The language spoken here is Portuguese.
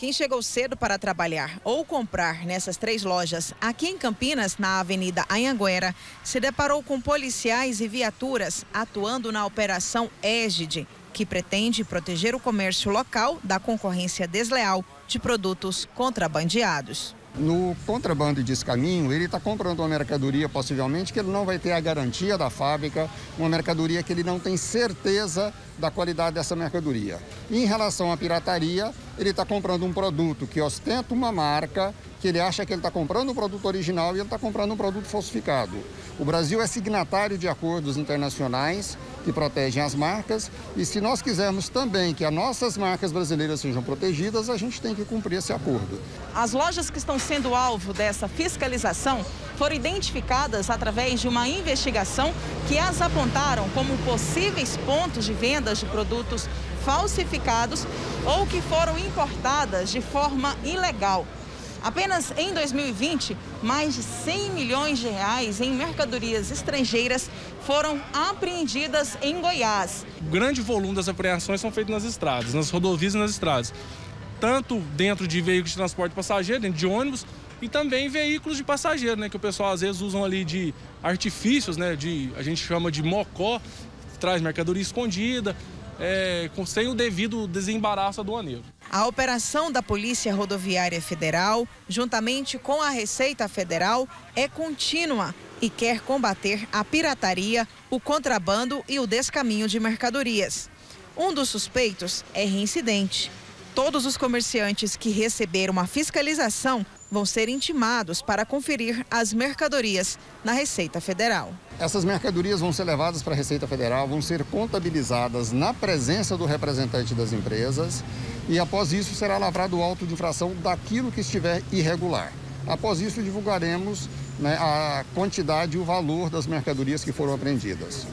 Quem chegou cedo para trabalhar ou comprar nessas três lojas aqui em Campinas, na Avenida Anhanguera, se deparou com policiais e viaturas atuando na Operação Égide, que pretende proteger o comércio local da concorrência desleal de produtos contrabandeados. No contrabando de descaminho, ele está comprando uma mercadoria possivelmente que ele não vai ter a garantia da fábrica, uma mercadoria que ele não tem certeza da qualidade dessa mercadoria. E em relação à pirataria, ele está comprando um produto que ostenta uma marca, que ele acha que ele está comprando um produto original e ele está comprando um produto falsificado. O Brasil é signatário de acordos internacionais que protegem as marcas e se nós quisermos também que as nossas marcas brasileiras sejam protegidas, a gente tem que cumprir esse acordo. As lojas que estão sendo alvo dessa fiscalização foram identificadas através de uma investigação que as apontaram como possíveis pontos de vendas de produtos falsificados ou que foram importadas de forma ilegal. Apenas em 2020, mais de 100 milhões de reais em mercadorias estrangeiras foram apreendidas em Goiás. O grande volume das apreensões são feitas nas estradas, nas rodovias e nas estradas. Tanto dentro de veículos de transporte passageiro, dentro de ônibus, e também veículos de passageiro, né, que o pessoal às vezes usam ali de artifícios, né, de a gente chama de mocó, traz mercadoria escondida, é, sem o devido desembaraço aduaneiro. A operação da Polícia Rodoviária Federal, juntamente com a Receita Federal, é contínua e quer combater a pirataria, o contrabando e o descaminho de mercadorias. Um dos suspeitos é reincidente. Todos os comerciantes que receberam uma fiscalização vão ser intimados para conferir as mercadorias na Receita Federal. Essas mercadorias vão ser levadas para a Receita Federal, vão ser contabilizadas na presença do representante das empresas e após isso será lavrado o auto de infração daquilo que estiver irregular. Após isso divulgaremos né, a quantidade e o valor das mercadorias que foram apreendidas.